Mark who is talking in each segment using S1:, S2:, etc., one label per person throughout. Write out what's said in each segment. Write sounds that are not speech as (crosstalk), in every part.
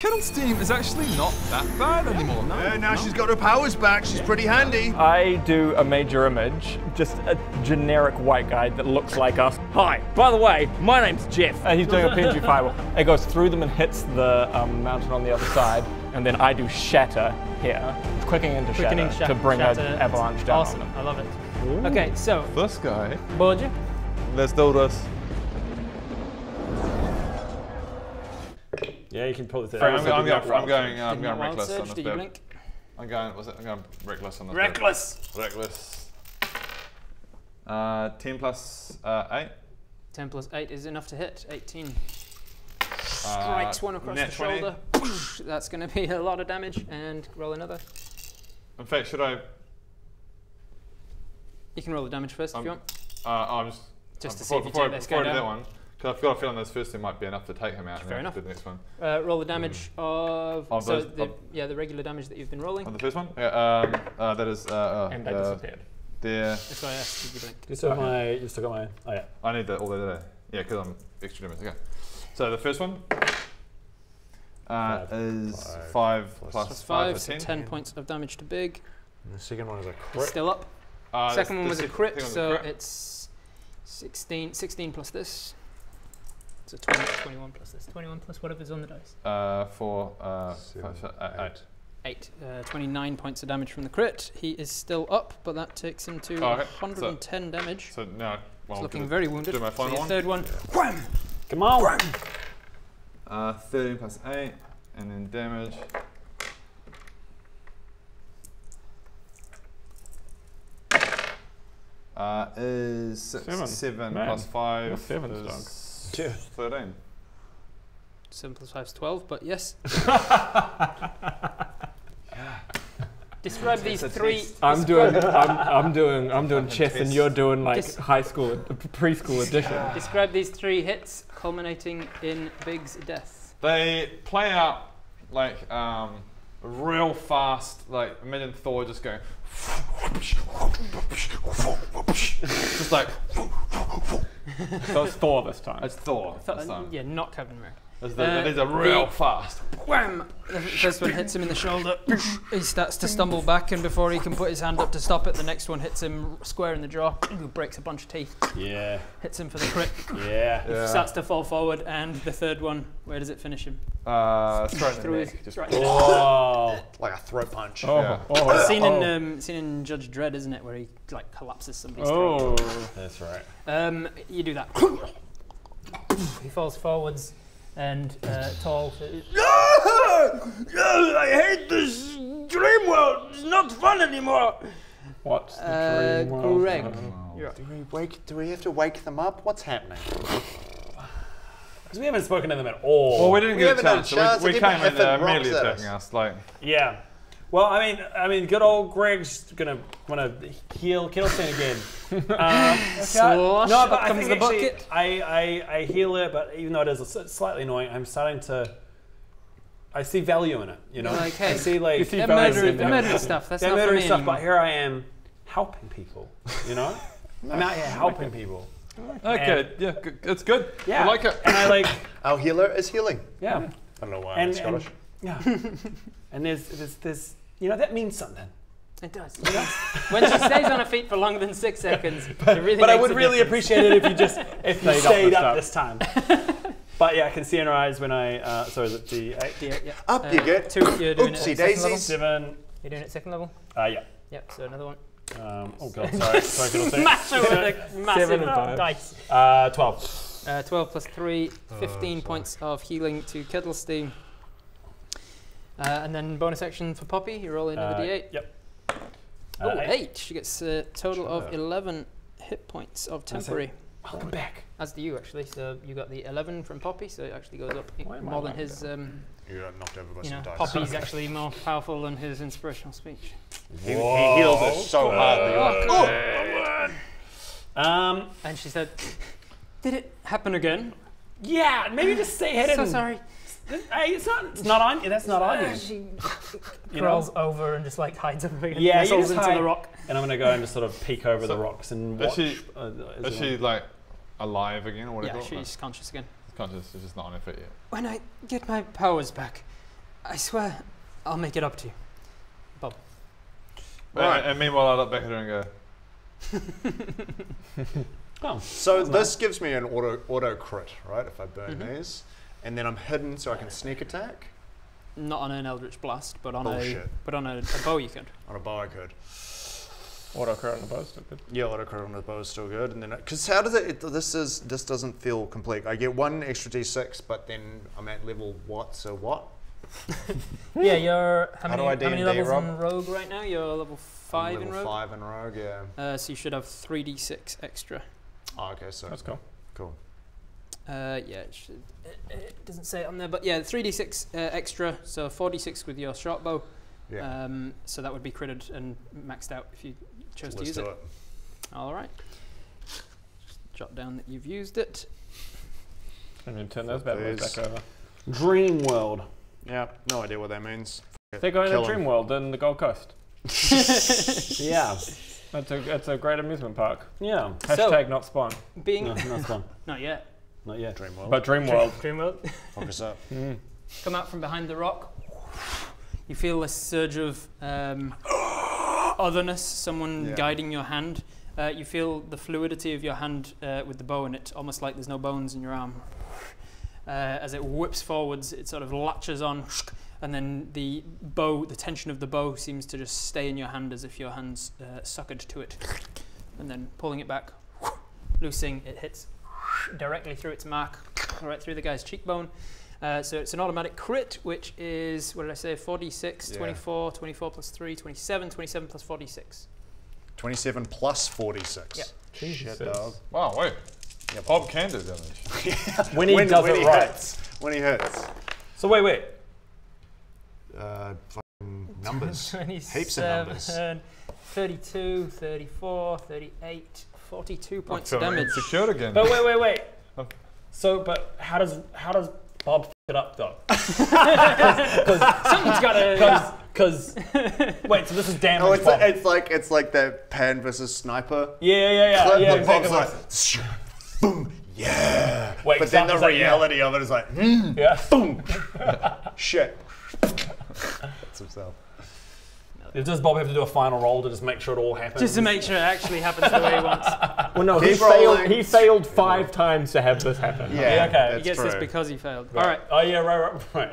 S1: Kettlestein is actually not that bad anymore. No,
S2: Yeah, now
S1: no.
S2: she's got her powers back. She's pretty handy.
S3: I do a major image, just a generic white guy that looks like us. Hi, by the way, my name's Jeff. And he's doing a PNG (laughs) fireball. It goes through them and hits the um, mountain on the other side, and then I do shatter here, clicking into
S4: Quickening
S3: shatter
S4: sha-
S3: to bring
S4: shatter.
S3: an avalanche down
S4: Awesome. I love it. Okay, so
S1: first guy.
S4: Bodger,
S1: Let's do this.
S5: Yeah, you can pull it.
S1: I'm, I'm,
S5: going.
S1: going, I'm going, I'm
S4: did
S1: going
S4: not wild
S1: reckless
S4: surge,
S1: on this
S4: did you
S1: bit.
S4: blink?
S1: I'm going, was it? I'm going reckless on this
S4: Reckless.
S1: bit. Reckless. Uh, 10 plus uh, 8.
S4: 10 plus 8 is enough to hit. 18.
S1: Uh,
S4: Strikes one across the
S1: 20.
S4: shoulder. That's going to be a lot of damage. And roll another.
S1: In fact, should I?
S4: You can roll the damage first if
S1: Um,
S4: you want.
S1: Uh, I'm just.
S4: Just
S1: uh,
S4: to see
S1: before,
S4: if you
S1: before,
S4: take
S1: I-
S4: this
S1: before I do that one, because I've got a feeling those first two might be enough to take him out.
S4: Fair
S1: then
S4: enough.
S1: Do the next one.
S4: Uh, roll the damage of.
S1: Of
S4: so
S1: those-
S4: the,
S1: of-
S4: yeah, the regular damage that you've been rolling.
S1: On the first one? Yeah, um, uh, that is. Uh, uh,
S3: And they
S1: uh,
S3: disappeared.
S1: there.
S4: That's why I asked did you blink.
S5: You still got my. You still got my. Oh yeah.
S1: I need that all the day. Yeah, because I'm extra damage. Okay. So the first one uh,
S5: Five
S1: is
S5: Five
S1: five
S5: plus-
S1: plus
S4: Plus
S1: five
S4: 5, so
S1: 10.
S4: 10 points of damage to big.
S5: And the second one is a
S4: It's
S5: crit.
S4: still up.
S1: Uh,
S4: Second
S1: the
S4: one was a
S1: sec-
S4: crit,
S1: second one's a
S4: so
S1: crit.
S4: it's 16, 16 plus this. So 20, 21 plus this. 21 plus whatever's on the dice.
S1: Uh, for uh,
S5: Seven,
S1: uh, eight.
S4: 8. Uh, 29 points of damage from the crit. He is still up, but that takes him to
S1: Oh, okay. So-
S4: 110 damage.
S1: So now, well,
S4: He's
S1: I'll
S4: looking very wounded.
S1: do my
S4: So
S1: final one.
S4: third one. Wham!
S5: Come on.
S1: Uh, 13 plus 8, and then damage. Uh, is six,
S3: Seven.
S1: seven plus five
S3: your
S1: is
S5: Yeah.
S1: 13.
S4: 7 plus 5 is 12, but yes. (laughs) (laughs) Describe these three.
S3: I'm doing, I'm, I'm doing, I'm doing chess, and you're doing like
S4: Just-
S3: high school, preschool edition. (laughs)
S4: Describe these three hits, culminating in Big's death.
S1: They play out like um, real fast. Like imagine Thor just going, just like
S3: So it's Thor this time.
S1: it's Thor.
S4: Th-
S1: this time.
S4: yeah, not Captain America.
S1: It's the,
S4: Uh,
S1: these are real
S4: the-
S1: fast.
S4: Wham! The first one hits him in the shoulder. (laughs) he starts to stumble back, and before he can put his hand up to stop it, the next one hits him square in the jaw. breaks a bunch of teeth.
S5: Yeah.
S4: Hits him for the crit.
S5: Yeah.
S1: Yeah.
S4: Starts to fall forward, and the third one, where does it finish him?
S1: Uh, straight in the
S4: Through
S1: neck.
S4: his
S1: Just
S4: right.
S5: Whoa. (laughs)
S2: Like a throat punch.
S3: oh,
S1: yeah.
S3: oh,
S4: It's seen in
S3: oh.
S4: um, seen in Judge Dredd, isn't it, where he like collapses somebody's
S3: Oh,
S4: throat.
S5: That's right.
S4: Um, you do that. (coughs) he falls forwards, and uh, tall. says,
S6: I hate this dream world. It's not fun anymore.
S3: what's the
S4: Uh,
S3: dream world?
S4: Greg.
S3: Oh.
S4: You're up.
S2: Do we wake? Do we have to wake them up? What's happening?
S5: Because we haven't spoken to them at all.
S1: Well, we didn't
S2: We
S1: get a
S2: haven't had a
S1: chance. so we, we came in
S2: effing
S1: uh, immediately
S2: rocks at
S1: attacking
S2: us.
S1: us. Like,
S5: Yeah. Well, I mean, I mean, good old Greg's gonna wanna heal Kettlestein again. (laughs) um,
S4: Slosh,
S5: no,
S4: up
S5: but I
S4: comes
S5: think actually. I, I I heal it, but even though it is slightly annoying, I'm starting to. I see value in it. You know,
S4: You're
S5: I see like
S3: see
S4: They're
S3: value
S4: murdering,
S3: in it.
S4: murdering stuff. That's
S5: they're
S4: not for
S5: murdering
S4: me
S5: stuff,
S4: anymore.
S5: but here I am helping people. You know, (laughs) I'm out here helping people.
S1: okay,
S5: And-
S1: yeah, g- it's good.
S5: Yeah,
S1: I like it.
S5: And I like
S2: Our healer is healing.
S5: yeah.
S2: I don't know why
S5: and,
S2: I'm Scottish.
S5: And yeah, (laughs) and there's, there's there's you know that means something.
S4: It does. It does. (laughs) when she stays on her feet for longer than six (laughs) seconds, it really
S5: but I would
S4: a
S5: really
S4: difference.
S5: appreciate it if you just if you
S3: Stayed up this
S5: up this time. but yeah, I can see in her eyes when I uh, sorry, is it the eight,
S4: Yeah, yeah.
S2: Up
S4: Uh,
S2: you get.
S4: Two, you're doing
S2: Oopsie
S4: it at second level.
S5: seven?
S4: You're doing it second level?
S5: Uh, yeah.
S4: Yep, so another one.
S5: Um, oh god, sorry, sorry, can I?
S4: Massive with a massive
S3: Seven
S4: dice.
S5: Uh, twelve.
S4: Uh, 12 plus 3,
S5: Oh,
S4: 15 points of healing to Kettlestein. Uh, and then bonus action for Poppy, you roll another
S5: Uh,
S4: d8.
S5: Yep.
S4: Oh,
S5: Uh,
S4: 8. She gets a total of 11 hit points of temporary.
S5: Welcome back.
S4: As do you, actually. So you got the 11 from Poppy, so it actually goes up
S3: Why am I
S4: more than his. Um,
S2: You got knocked over by
S4: you know,
S2: some dice.
S4: Poppy's (laughs) actually more powerful than his inspirational speech.
S2: He, he healed us so hard that you're like, oh!
S5: Um,
S4: And she said, Did it happen again?
S5: yeah, maybe just stay hidden.
S4: So sorry.
S5: Hey, it's not. It's not on you. That's not on you.
S4: She
S5: You know?
S4: crawls over and just like hides over against
S5: Yeah, you
S4: nestles
S5: just
S4: into
S5: hide.
S4: the rock.
S5: And I'm gonna go and just sort of peek over
S1: So,
S5: the rocks and
S1: is
S5: watch.
S1: she-
S5: uh,
S1: Is she like alive again, or what do
S4: Yeah,
S1: you call it?
S4: she's conscious again.
S1: Conscious. She's just not on her feet yet.
S4: When I get my powers back, I swear, I'll make it up to you.
S1: And,
S2: Right.
S1: and meanwhile, I look back at her and go, (laughs) (laughs)
S5: Oh,
S2: So this gives me an auto auto crit, right? If I burn
S4: Mm-hmm.
S2: these, and then I'm hidden, so I can sneak attack
S4: Not on an Eldritch Blast, but on a
S2: Bullshit.
S4: but on a, a bow you could. (laughs)
S2: on a bow. I could.
S3: Auto crit on the bow still good.
S2: Yeah, auto crit on the bow is still good, and then because how does it, it? This is this doesn't feel complete. I get one extra d6, but then I'm at level what? So what? (laughs)
S4: Yeah, you're how
S2: How
S4: many,
S2: do I
S4: how many levels
S2: Rob?
S4: in Rogue right now? You're level
S2: I'm
S4: five in
S2: level
S4: Rogue.
S2: Five in rogue. Yeah.
S4: Uh, so you should have three d six extra.
S2: Oh, okay. So
S3: That's cool.
S2: cool.
S4: Uh, yeah, it, should, it, (coughs) it doesn't say it on there, but yeah, three d six uh, extra. So four d six with your short bow.
S2: Yeah.
S4: Um, so that would be critted and maxed out if you chose to
S2: Let's
S4: use
S2: do
S4: it.
S2: it.
S4: All right. Just jot down that you've used it.
S3: And then turn those bad boys back over.
S5: Dream World.
S2: Yeah. No idea what that means.
S3: They're going
S2: Kill
S3: to
S2: 'em.
S3: Dream World in the Gold Coast. (laughs)
S5: Yeah.
S3: It's a, it's a great amusement park.
S5: Yeah.
S3: Hashtag not spawn.
S4: Being
S5: No, not fun. (laughs)
S4: not yet.
S5: Not yet.
S2: Dream world.
S3: But Dream World.
S4: Dreamworld. (laughs)
S2: Focus up.
S4: Come out from behind the rock. You feel a surge of um, (gasps) otherness, someone
S2: Yeah.
S4: guiding your hand. Uh, you feel the fluidity of your hand uh, with the bow in it, almost like there's no bones in your arm. Uh, as it whips forwards, it sort of latches on, and then the bow, the tension of the bow seems to just stay in your hand as if your hand's uh, suckered to it. And then pulling it back, loosing, it hits directly through its mark, right through the guy's cheekbone. Uh, so it's an automatic crit, which is, what did I say, 4d6,
S2: Yeah.
S4: 24, 24 plus 3, 27, 27 plus 4d6.
S2: 27 plus 46.
S4: Yeah.
S2: Shit,
S3: Jesus.
S2: dog.
S1: wow, wait. Yeah, Bob can do damage.
S3: When he does
S2: when
S3: it
S2: he
S3: right.
S2: hits. When he hits.
S5: So wait, wait.
S2: Uh, fucking numbers. (laughs) Heaps of numbers.
S4: 32, 34, 38, 42 points of
S1: feeling
S4: damage.
S1: insecure again.
S5: But wait, wait, wait. So, but how does how does Bob f- it up though? (laughs)
S4: Because Someone's got to.
S5: Because wait, so this is damage.
S2: Oh, it's,
S5: Bob.
S2: it's like it's like that pan versus sniper.
S5: yeah, yeah, yeah, yeah.
S2: Clip,
S5: yeah
S2: but
S5: exactly.
S2: Bob's like, boom, yeah.
S5: Wait,
S2: but then
S5: is
S2: the
S5: that- is that- yeah.
S2: reality of it is like, hmm,
S5: yeah.
S2: boom, (laughs) shit. That's himself.
S5: Does Bob have to do a final roll to just make sure it all happens?
S4: Just to make sure it actually happens the way he wants. (laughs)
S3: Well, no, he
S2: Keep
S3: failed,
S2: rolling.
S3: he failed five times to have this happen.
S2: Yeah,
S5: Yeah, okay.
S4: He gets
S2: true.
S4: this because he failed. All right.
S5: Oh yeah, right, right, right.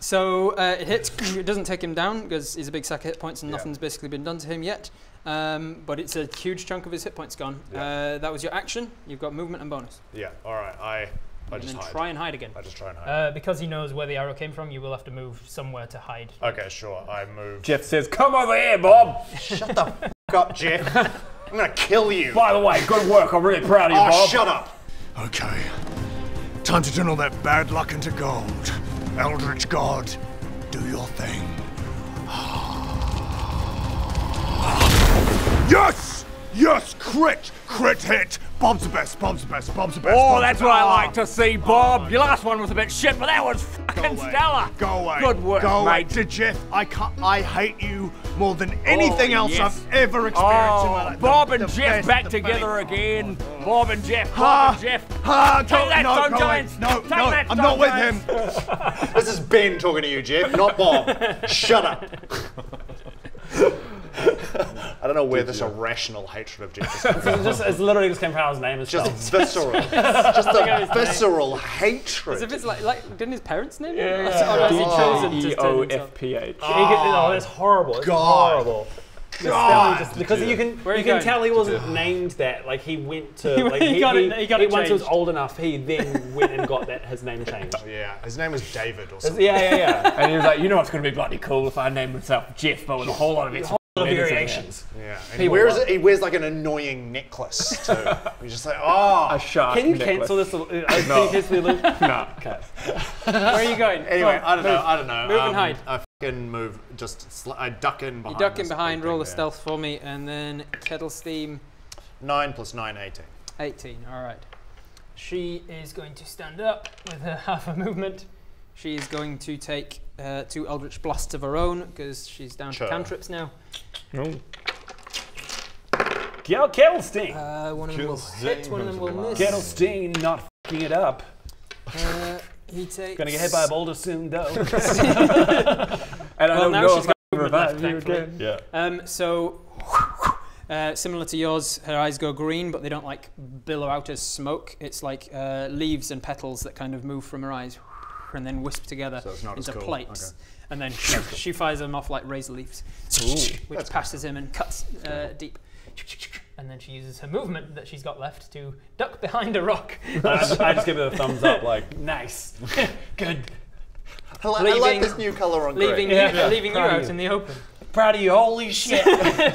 S4: So uh, it hits. It doesn't take him down because he's a big sack of hit points and
S2: Yeah.
S4: nothing's basically been done to him yet. Um, but it's a huge chunk of his hit points gone.
S2: Yeah.
S4: Uh, that was your action. You've got movement and bonus.
S2: Yeah, all right. I, I
S4: and
S2: just
S4: then
S2: hide.
S4: try and hide again.
S2: I just try and hide.
S4: Uh, because he knows where the arrow came from, you will have to move somewhere to hide.
S2: okay, sure. I move.
S3: Jeff says, "Come over here, Bob."
S2: Shut the f up, Jeff. I'm gonna kill you.
S3: By the way, good work. I'm really proud of you,
S2: Oh,
S3: Bob.
S2: shut up.
S6: Okay. Time to turn all that bad luck into gold. Eldritch God, do your thing. (sighs) yes! Yes, crit! Crit hit! Bob's the best, Bob's the best, Bob's the best.
S3: Oh,
S6: Bob's
S3: that's what I like to see, Bob. Your last one was a bit shit, but that was fucking
S6: Go away.
S3: stellar.
S6: Go away.
S3: Good work,
S6: Go away.
S3: mate.
S6: To Jeff, I can't, I hate you more than anything
S3: Oh,
S6: else
S3: yes.
S6: I've ever experienced in my
S3: Oh,
S6: life.
S3: Bob
S6: The-
S3: and
S6: the
S3: Jeff
S6: best,
S3: back together
S6: best.
S3: again. Bob and Jeff. Bob
S6: Ah,
S3: and Jeff.
S6: ah,
S3: Take
S6: go-
S3: that,
S6: no,
S3: Stone
S6: go.
S3: Giants.
S6: No,
S3: Take
S6: no,
S3: that,
S6: I'm not with him. (laughs)
S2: This is Ben talking to you, Jeff, not Bob. (laughs) Shut up. (laughs) I don't know where this irrational hatred of Jeff is coming from.
S5: It's just it's literally just came from how his name is
S2: Just visceral. (laughs) Just a visceral hatred.
S4: As if it's like, like didn't his parents name him?
S3: Yeah,
S4: Or
S3: yeah.
S4: has he chosen to
S3: E
S4: turn
S3: O
S4: himself?
S3: F P H.
S5: He could- oh, that's horrible. It's
S2: God.
S5: horrible. The spelling just- because you can
S4: Where
S5: you
S4: you
S5: can tell he wasn't named that. Like he went (laughs) to like
S4: he got it- he got it
S5: once he was old enough, he then went and got that his name changed. (laughs)
S2: yeah, his name was David or something.
S5: Yeah, yeah, yeah.
S3: And he was like, you know what's going to be bloody cool if I name myself Jeff, but with a whole lot of extra
S5: Lot of
S3: letters in
S5: variations.
S2: Yeah, and he wears he wears like an annoying necklace too. (laughs) He's just like, oh.
S3: A shark
S5: Can you
S3: necklace.
S5: cancel this? Uh, can you cancel the illusion?
S3: No.
S5: Okay.
S4: Where are you going? (laughs)
S2: Anyway, I don't know. I don't know.
S4: Move and
S2: Um,
S4: hide.
S2: I fucking move. Just sl- I duck in behind.
S4: You duck in behind, roll
S2: thing
S4: a stealth for me, and then Kettlestein
S2: Nine plus nine, 18.
S4: 18. All right. She is going to stand up with her (laughs) half a movement. She is going to take uh, two Eldritch Blasts of her own because she's down
S2: Sure.
S4: to cantrips now.
S3: No.
S5: Kel- Kettlestein.
S4: Uh, one of them will
S1: Kills
S4: hit, one of them will
S1: Zane.
S4: miss.
S5: Kettlestein not fucking it up.
S4: Uh, He takes.
S5: Gonna get hit by a boulder soon, though. (laughs) (laughs)
S3: And I
S4: Well,
S3: don't
S4: now
S3: know
S4: she's
S3: if I
S4: got
S3: can revive you again.
S5: yeah.
S4: Um, so, (laughs) uh, similar to yours, her eyes go green, but they don't like billow out as smoke. It's like uh, leaves and petals that kind of move from her eyes and then wisp together
S2: So it's not as
S4: into
S2: cool.
S4: plates. And then (laughs) she fires them off like razor leaves, which passes him and cuts uh, deep. And then she uses her movement that she's got left to duck behind a rock. (laughs)
S5: I, just, I just give it a thumbs up, like (laughs) nice, good.
S2: I, li- I like
S4: Leaving-
S2: this new color on
S4: leaving
S2: Greg.
S4: you,
S5: Yeah.
S4: leaving you
S5: Proud of
S4: out
S5: you.
S4: in the open.
S5: Proud of you. Holy shit.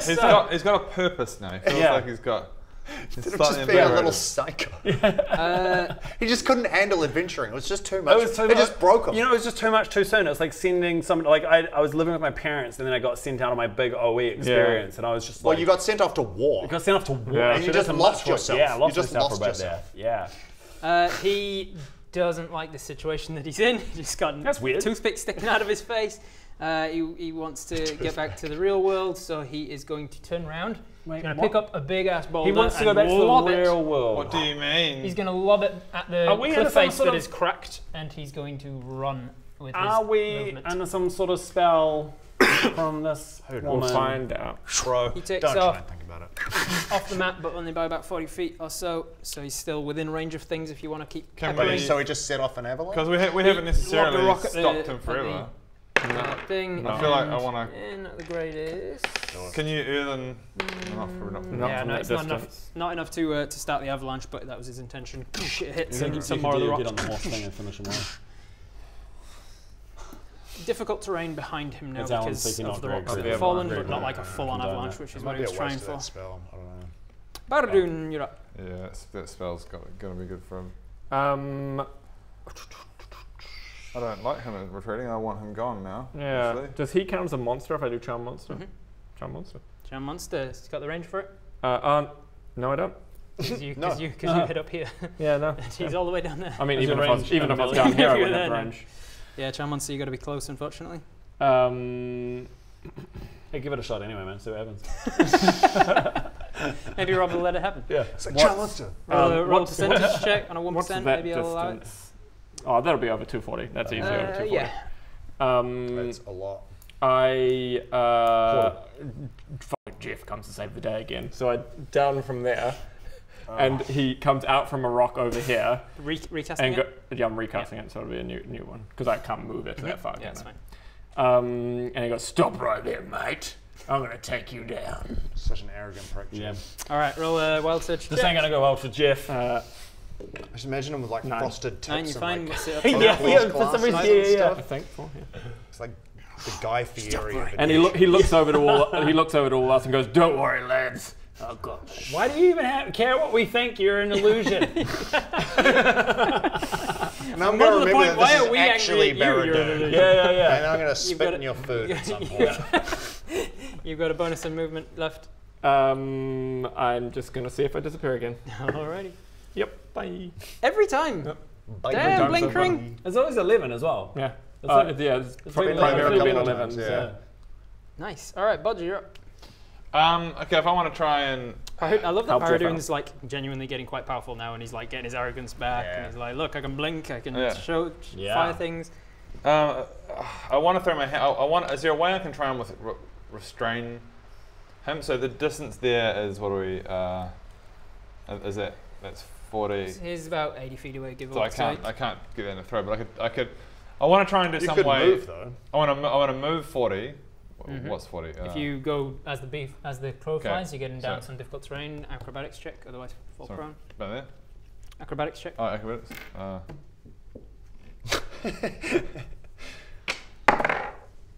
S1: He's got he's got a purpose now. He feels
S5: Yeah.
S1: like he's got. He's
S2: Instead of just being a little
S1: invigorated.
S2: psycho. (laughs)
S4: Uh,
S2: He just couldn't handle adventuring. It was just too much.
S5: It was too
S2: it
S5: much.
S2: just broke him.
S5: You know, it was just too much too soon. It was like sending someone. Like I, I was living with my parents, and then I got sent out on my big OE experience, and I was just like,
S2: well, you got sent off to war.
S5: You got sent off to war.
S3: Yeah.
S2: And you just lost yourself.
S5: Yeah, I
S2: You
S5: lost
S2: just
S5: myself
S2: lost
S5: for about
S2: yourself.
S5: there. Yeah.
S4: Uh, he doesn't like the situation that he's in. (laughs) He's got
S5: That's weird.
S4: toothpick sticking out of his face. Uh, he, he wants to (laughs) get back to the real world, so he is going to turn around.
S5: Wait,
S4: he's going to pick up a big ass boulder.
S5: He wants to go back to
S4: lob
S5: the
S4: it.
S5: real world.
S1: What do you mean?
S4: He's going to lob it at the
S5: Are we under
S4: cliff face
S5: sort
S4: that
S5: of-
S4: is cracked, and he's going to run with his
S5: Are we
S4: movement.
S5: under some sort of spell (coughs) from this
S3: We'll find out.
S2: Bro,
S4: He takes
S2: don't try
S4: off.
S2: and think about it. (laughs)
S4: off the map, but only by about 40 feet or so. So he's still within range of things if you want to keep
S1: Can
S2: But so he just set off an avalanche?
S1: Because we, ha- we haven't necessarily
S4: rock at the-
S1: stopped
S4: at
S1: him forever.
S4: uh, thing.
S1: I feel like I
S4: and
S1: want
S4: In at the greatest.
S1: Can you earn enough for enough?
S3: Not
S4: yeah, no,
S3: that
S4: it's not enough. Not enough to uh, to start the avalanche, but that was his intention. it hits
S5: You
S4: and some
S5: you
S4: more of the rock.
S5: Get on the horse thing and finish him off. (laughs)
S4: Difficult terrain behind him now
S5: It's
S4: because
S5: speaking,
S4: of the rocks that have fallen, but not like a full-on avalanche, which is what he was trying for.
S2: that spell. I don't know.
S4: Baradun, you're up.
S1: Yeah, that spell's gonna be good for him.
S3: Um,
S1: I don't like him retreating. I want him gone now.
S3: yeah.
S1: actually.
S3: Does he count as a monster if I do charm monster?
S4: Mhm.
S3: Charm monster.
S4: Charm Monster, he's got the range for it.
S3: Uh, uh, no, I don't.
S4: Because you,
S2: No.
S4: cause you, cause you hit up here.
S3: Yeah, no. (laughs)
S4: he's all the way down there.
S3: I mean,
S5: Is
S3: even
S5: your
S3: if, I was,
S5: range
S3: even if I was down here, I
S4: You're
S3: wouldn't have
S4: there now. (laughs)
S3: range.
S4: Yeah, Charm Monster, you got to be close, unfortunately.
S3: Um, (clears throat)
S5: Hey, give it a shot anyway, man. See what happens. (laughs)
S4: Maybe Rob will let it happen.
S5: Yeah.
S2: It's like Charles
S4: Roll, a-
S3: Um,
S4: roll a
S3: what's-
S4: percentage (laughs) check on a one
S3: what's
S4: percent.
S3: that
S4: Maybe I'll allow it.
S3: Oh, that'll be over 240. That's easy over
S4: Uh,
S3: 240.
S4: yeah.
S3: Um,
S2: That's a lot.
S3: I uh, fucking Jeff comes to save the day again. So I down from there, and he comes out from a rock over here,
S4: Re- recasting
S3: and
S4: it.
S3: yeah, I'm recasting it, so it'll be a new new one because I can't move it that far.
S4: Yeah, that's fine.
S3: I? Um, and he goes, "Stop right there, mate. I'm gonna take you down."
S2: Such an arrogant prick.
S5: Yeah.
S4: All right, roll a wild surge.
S5: This
S4: check.
S5: ain't gonna go well for Jeff.
S3: Uh,
S2: Just imagine him with like
S3: Nine.
S2: frosted tips
S4: Nine, you
S2: and
S4: fine.
S2: like,
S4: What's it up
S5: Yeah, (laughs)
S4: to?
S5: yeah,
S2: Close
S5: for some reason,
S2: glasses
S5: yeah,
S2: and
S5: yeah,
S3: I think so. Yeah.
S2: It's like the Guy Fieri. of
S3: And he look, he looks over to all he looks over to all us and goes, "Don't worry, lads. Oh gosh."
S5: Why do you even have, care what we think? You're an illusion.
S2: And I'm going
S4: to
S2: to remember
S4: point,
S2: that
S4: why
S2: this
S4: are
S2: is
S4: we
S2: actually
S4: you? You're an
S2: Baradun.
S4: illusion.
S5: yeah, yeah, yeah.
S2: And I'm going to spit
S4: got
S2: in your food at some (laughs) point. (laughs)
S4: You've got a bonus in movement left.
S3: Um, I'm just gonna see if I disappear again. (laughs)
S4: Alrighty.
S3: Yep. Bye.
S4: Every time.
S2: Bite
S4: Damn,
S2: your
S4: blink
S2: tongue.
S4: ring.
S5: It's always 11 as well.
S3: Yeah.
S5: It's
S3: Uh,
S5: like-
S3: yeah. It's
S5: it's
S3: pri-
S5: been
S3: primarily been
S2: couple
S3: 11s.
S2: times,
S3: Yeah.
S2: yeah.
S4: Nice. All right, Bodger, you're up.
S1: Um, okay, if I want to try and
S4: I, I love that
S3: Help
S4: Baradun's like genuinely getting quite powerful now, and he's like getting his arrogance back, and he's like, "Look, I can blink, I can
S1: Yeah.
S4: show
S5: Yeah.
S4: fire things."
S1: Um, I want to throw my hand. I, I want. Is there a way I can try and with, re- restrain him? So the distance there is what are we? Uh, is it? That's forty.
S4: He's about 80 feet away, give
S1: So
S4: or
S1: I can't.
S4: take.
S1: I can't give in a throw, but I could. I could. I want to try and do
S2: You
S1: some
S2: could
S1: way.
S2: move though.
S1: I want to. I want to move forty. W-
S4: Mhm.
S1: What's forty? Uh,
S4: If you go as the beef, as the crow flies, you're getting down
S1: so-
S4: some difficult terrain. Acrobatics check, otherwise fall
S1: Sorry.
S4: prone.
S1: about there.
S4: Acrobatics check.
S1: Oh, acrobatics. Uh, (laughs)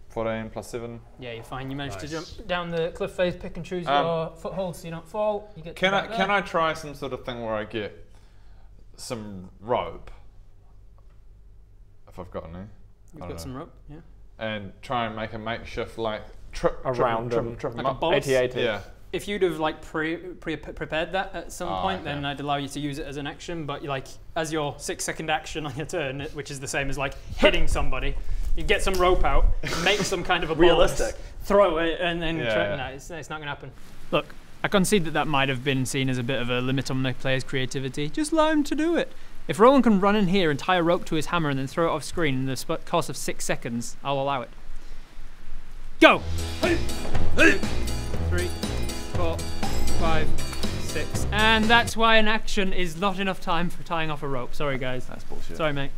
S1: Fourteen plus seven.
S4: Yeah, you're fine. You managed to jump down the cliff face, pick and choose
S1: Um,
S4: your foothold so you don't fall. You get
S1: Can I can I try some sort of thing where I get some rope, if I've got any,
S4: You've got
S1: don't
S4: some rope. Yeah.
S1: And try and make a makeshift like trip trip-
S3: Around
S1: trip,
S3: them.
S1: trip,
S4: Like
S1: them
S4: a
S1: up. Yeah.
S4: If you'd have like pre, pre prepared that at some
S1: Ah,
S4: point,
S1: okay.
S4: then I'd allow you to use it as an action. But like as your six second action on your turn, which is the same as like (laughs) hitting somebody, you get some rope out, make some kind of a
S5: Realistic.
S4: bolus, throw it, and then
S1: Yeah, yeah.
S4: no, it's, it's not going to happen. Look, I concede that that might have been seen as a bit of a limit on the player's creativity. Just allow him to do it. If Roland can run in here and tie a rope to his hammer and then throw it off screen in the sp- course of six seconds, I'll allow it. Go! Three, four, five, six. And that's why an action is not enough time for tying off a rope. Sorry, guys.
S1: That's bullshit.
S4: Sorry, mate.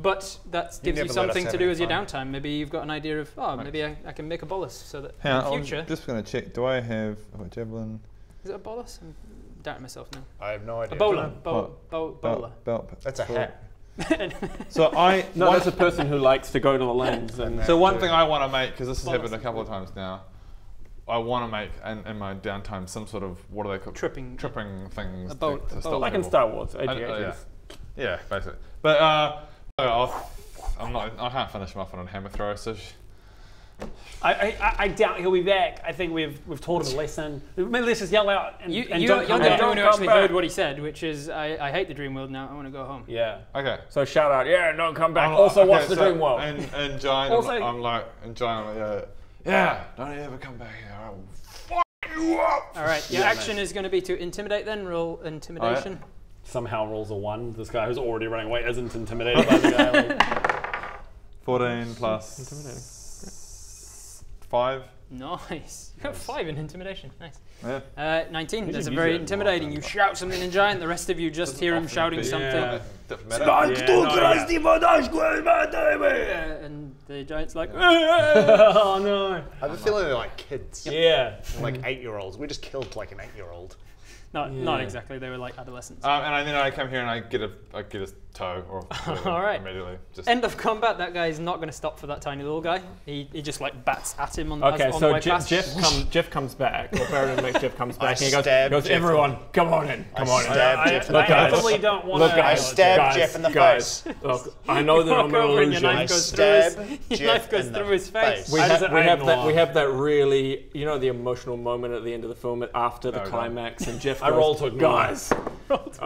S4: But that gives you,
S2: never
S4: something to do
S2: any
S4: as your
S2: fun.
S4: downtime. Maybe you've got an idea of, oh, maybe I, I can make a bolus so that
S1: Hang on,
S4: in the
S1: I'm
S4: future.
S1: just gonna check. Do I have a javelin?
S4: Is it a bolus? I'm doubting myself now.
S2: I have no idea.
S4: A bowler. Bo-
S1: What?
S4: bo- bowler.
S1: Belt, belt.
S2: That's a hat. (laughs)
S1: So I (laughs)
S5: No,
S1: one,
S5: that's a person who likes to go to the lens and
S1: so one thing I want to make because this has happened a couple of times now. I want to make in, in my downtime some sort of what are they called?
S4: Tripping.
S1: Tripping things.
S4: A boat-
S1: to,
S4: a
S1: to
S4: boat.
S1: stop
S5: like in
S1: people.
S5: Star Wars.
S1: I-
S5: AT-ATs.
S1: uh, yeah. Yeah, basically. But uh, I'll, I'm not. I can't finish him off on a hammer throw. So sh-
S5: I, I, I- I doubt he'll be back. I think we've we've taught him a lesson. Maybe let's just yell out and,
S4: You,
S5: and
S4: you,
S5: don't
S4: you're
S5: come
S4: the
S5: back.
S4: only one who
S5: Don't
S4: actually
S5: come
S4: heard what he said, which is, I, I hate the dream world now. I want to go home.
S5: Yeah.
S1: okay.
S5: So shout out, yeah, don't come back.
S1: I'm
S5: also
S1: like-
S5: watch
S1: okay,
S5: the
S1: so
S5: dream world.
S1: In, in Giant,
S5: Also-
S1: I'm, I'm like, in Giant, I'm like, yeah, yeah, don't ever come back here. I will fuck you up.
S4: All right, your action is going to be to intimidate then. Roll intimidation.
S5: Somehow rolls a one. This guy who's already running away isn't intimidated by the guy. Like, (laughs)
S1: 14 plus five.
S4: Nice. (laughs) You got five in intimidation. Nice.
S1: Yeah.
S4: Uh, 19. That's a very
S5: that more
S4: intimidating. You shout something in giant. The rest of you just hear him shouting
S1: be-
S4: something.
S5: Yeah. Yeah,
S4: and the giant's like,
S5: yeah. (laughs) oh no.
S2: I have a feeling they're like kids.
S5: Yeah.
S2: Like eight year olds. We just killed like an eight year old.
S4: not, not exactly. They were like adolescents.
S1: Um, and I, then I come here and I get a, I get a toe or (laughs)
S4: All right.
S1: immediately. Just
S4: End of combat. That guy is not going to stop for that tiny little guy. He, he just like bats at him on,
S5: Okay,
S4: as, on the
S5: so
S4: way
S5: Jeff,
S4: past.
S5: Jeff, come, Jeff comes back, or Baron makes Jeff comes (laughs) back, and he goes,
S2: stabbed
S5: goes
S2: Jeff.
S5: everyone, come on in, come on in.
S2: stabbed Jeff in the
S5: look, guys,
S2: face.
S5: actively don't want
S3: Look,
S5: to.
S3: guys,
S2: I stabbed
S5: guys,
S2: Jeff in the
S5: guys,
S2: face.
S5: Look, I know that I'm
S4: Walk
S5: an
S4: over
S5: illusion.
S2: I
S4: goes through his, (laughs) your knife goes
S2: in
S4: through his face.
S2: face.
S5: We, have, we have that. We have that really, you know, the emotional moment at the end of the film after the
S1: No, no.
S5: climax, and Jeff
S3: I
S5: goes,
S3: roll to
S5: guys.